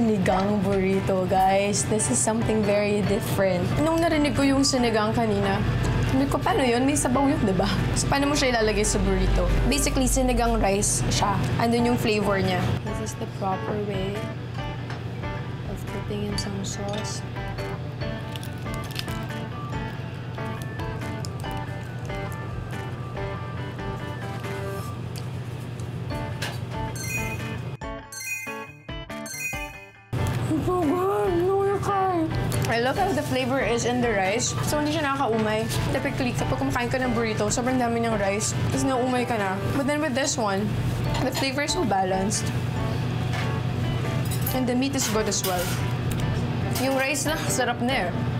Sinigang burrito, guys. This is something very different. Nung narinig ko yung sinigang kanina, sabi ko, paano yun? May sabaw yun, di ba? So, paano mo siya ilalagay sa burrito? Basically, sinigang rice siya. Andun yung flavor niya. This is the proper way of putting in some sauce. So good! No, you can't. I love how the flavor is in the rice. So, hindi siya nakakaumay. Typically, kapag kumakain ka ng burrito, sobrang dami ng rice, tapos naumay ka na. But then with this one, the flavor is so balanced. And the meat is good as well. Yung rice lang, sarap na eh.